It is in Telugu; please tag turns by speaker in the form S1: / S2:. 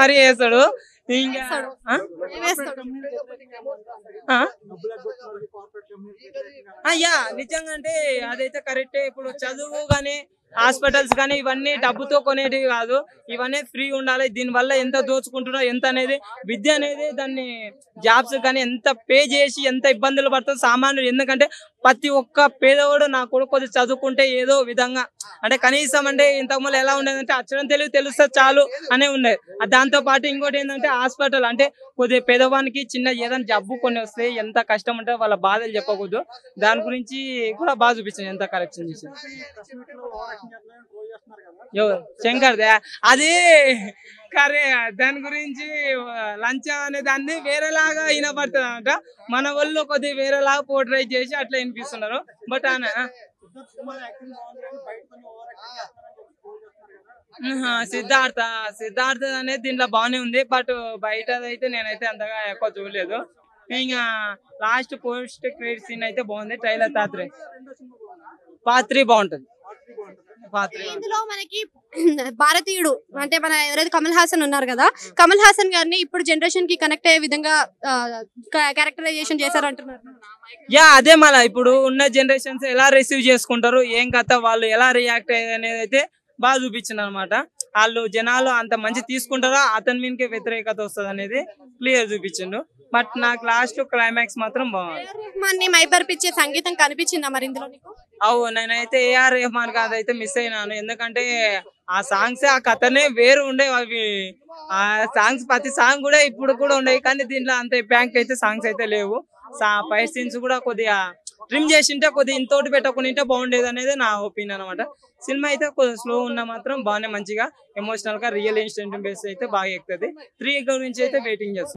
S1: మరి వేస్తాడు ఇంకా
S2: వేస్తాడు.
S1: ఆ?
S2: ఏమేస్తాడు
S1: ఆ? ఆ, యా నిజంగా అంటే అదైతే కరెక్టే ఇప్పుడు చదువు కానీ హాస్పిటల్స్ కానీ ఇవన్నీ డబ్బుతో కొనేటివి కాదు. ఇవన్నీ ఫ్రీ ఉండాలి. దీని వల్ల ఎంత దోచుకుంటున్నా ఎంత అనేది విద్య అనేది దాన్ని జాబ్స్ కానీ ఎంత పే చేసి ఎంత ఇబ్బందులు పడుతుంది సామాన్యులు. ఎందుకంటే ప్రతి ఒక్క పేదవాడు నా కొడుకు కొద్దిగా చదువుకుంటే ఏదో విధంగా. అంటే కనీసం అంటే ఇంతకుముందు ఎలా ఉండేదంటే అక్షరం తెలుగు తెలుస్తే చాలు అనే ఉండేది దాంతో పాటు ఇంకోటి ఏంటంటే హాస్పిటల్. అంటే కొద్దిగా పేదవానికి చిన్న ఏదైనా జబ్బు కొన్ని వస్తే ఎంత కష్టం ఉంటే వాళ్ళ బాధలు చెప్పకూడదు. దాని గురించి కూడా బాగా చూపించింది ఎంత కరెక్షన్ చేసింది. శంకర్ దే అది కరే దాని గురించి లంచం అనే దాన్ని వేరేలాగా వినపడుతుంది అంట మన వాళ్ళు కొద్దిగా వేరేలాగా పోర్ట్రేట్ చేసి అట్లా వినిపిస్తున్నారు. బట్ ఆయన సిద్ధార్థ సిద్ధార్థ అనేది దీంట్లో బాగానే ఉంది. బట్ బయట అయితే నేనైతే అంతగా ఎక్కువ చూడలేదు. ఇంకా లాస్ట్ పోస్ట్ క్రెడిట్ సీన్ అయితే బాగుంది. ట్రైలర్ తాత్రే పాత్రి బాగుంటుంది. పాత్రి.
S2: ఇందులో మనకి భారతీయుడు అంటే మన ఎవరైతే కమల్ హాసన్ ఉన్నారు కదా కమల్ హాసన్ గారిని ఇప్పుడు జనరేషన్కి కనెక్ట్ అయ్యే విధంగా క్యారెక్టరైజేషన్ చేశారు అంటున్నారు
S1: యా అదే మళ్ళా ఇప్పుడు ఉన్న జనరేషన్స్ ఎలా రిసీవ్ చేసుకుంటారు ఏం కథ వాళ్ళు ఎలా రియాక్ట్ అయ్యేది అనేది అయితే బాగా చూపించింది అనమాట వాళ్ళు జనాలు అంత మంచి తీసుకుంటారో అతని మీదకే వ్యతిరేకత వస్తుంది అనేది క్లియర్ చూపించిండు. బట్ నాకు లాస్ట్ క్లైమాక్స్ మాత్రం బాగుంది.
S2: మైపర్పిచ్చే సంగీతం కనిపించిందా మరి ఇందులో
S1: అవు నేనైతే ఏఆర్ రెహమాన్ గారు అయితే మిస్ అయినాను. ఎందుకంటే ఆ సాంగ్స్ ఆ కథనే వేరు ఉండే అవి. ఆ సాంగ్స్ ప్రతి సాంగ్ కూడా ఇప్పుడు కూడా ఉండేవి కానీ దీంట్లో అంత బ్యాంక్ అయితే సాంగ్స్ అయితే లేవు. ఫైట్ సీన్స్ కూడా కొద్దిగా ట్రిమ్ చేసింటే కొద్దిగా ఇంతోటి పెట్టకుండా ఉంటే బాగుండేది అనేది నా ఒపీనియన్ అనమాట సినిమా అయితే కొద్దిగా స్లో ఉన్నా మాత్రం బాగానే మంచిగా ఎమోషనల్గా రియల్ ఇన్స్టెంట్ బేస్ అయితే బాగా ఎక్కుతుంది. త్రీ గురించి అయితే వెయిటింగ్ చేస్తాను